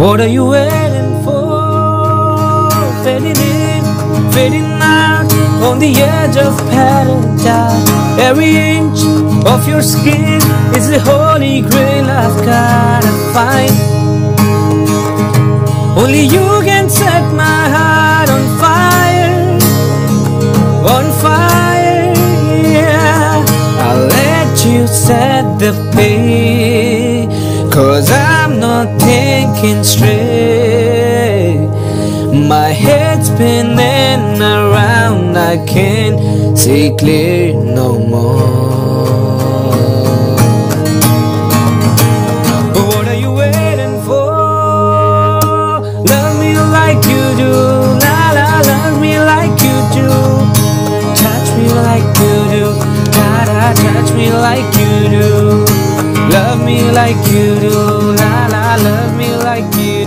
What are you waiting for? Fading in, fading out, on the edge of paradise. Every inch of your skin is the holy grail I've gotta find. Only you can set my heart on fire, on fire. Yeah. I'll let you set the pace, cause I'm not thinking straight. My head's spinning around, I can't see clear no more. But what are you waiting for? Love me like you do, la la, love me like you do. Touch me like you do, da da, touch me like you do. Love me like you do, like you.